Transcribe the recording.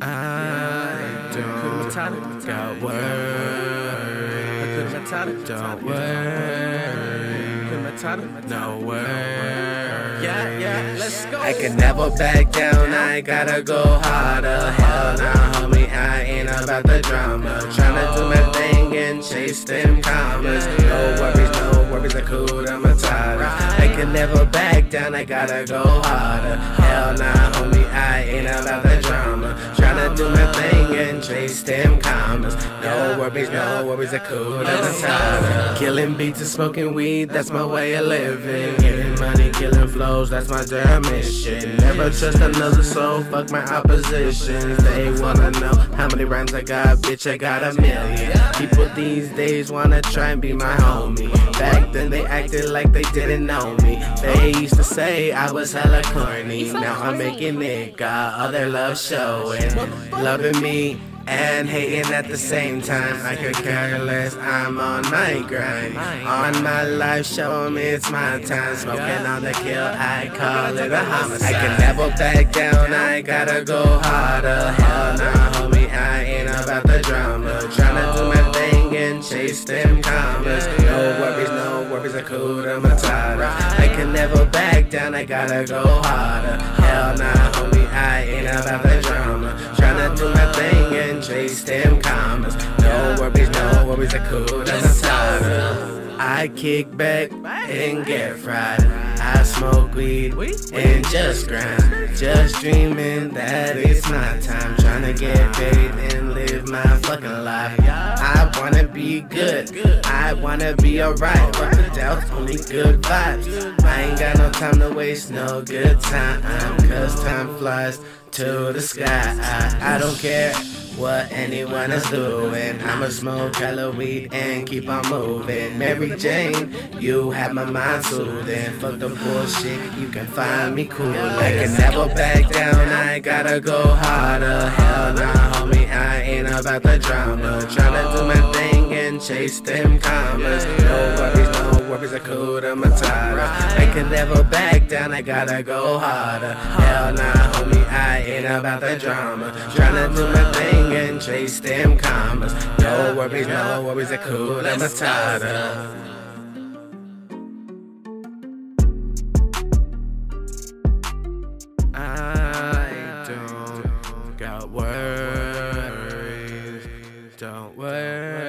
I don't got words. Don't worry. No worries. Yeah, yeah, let's go. I can never back down. I gotta go harder. Hell nah, homie, I ain't about the drama. Tryna do my thing and chase them commas. No worries, no worries. Hakuna Matata. I can never back down. I gotta go harder. Hell nah, chase them commas. No worries, no worries. Hakuna Matata. Killing beats and smoking weed, that's my way of living. Getting money, killing flows, that's my damn mission. Never trust another soul, fuck my opposition. They wanna know how many rhymes I got, bitch, I got a million. People these days wanna try and be my homie. Back then they acted like they didn't know me. They used to say I was hella corny. Now I'm making it, got other love showing. Loving me and hating at the same time. I could care less, I'm on my grind. On my life, show me it's my time. Smoking on the kill, I call it a homicide. I can never back down, I gotta go harder. Hell nah, homie, I ain't about the drama. Tryna do my thing and chase them commas. No worries, no worries, Hakuna Matata. I can never back down, I gotta go harder. Hell nah, homie, chase them commas. No worries, no worries, I a tired. I kick back and get fried. I smoke weed and just grind. Just dreaming that it's my time. Trying to get paid my fucking life. I wanna be good, I wanna be alright. But the doubt's only good vibes. I ain't got no time to waste, no good time. Cause time flies to the sky. I, I don't care what anyone is doing. I'ma smoke hella weed and keep on moving. Mary Jane, you have my mind soothing. Fuck the bullshit, you can find me cool. I can never back down, I gotta go harder. Hell nah, homie, Ain't about the drama. Tryna do my thing and chase them commas. No worries, no worries, I cool, I'm a. I can never back down, I gotta go harder. Hell nah, homie, I ain't about the drama. Tryna do my thing and chase them commas. No worries, no worries, Hakuna Matata. I Don't wait.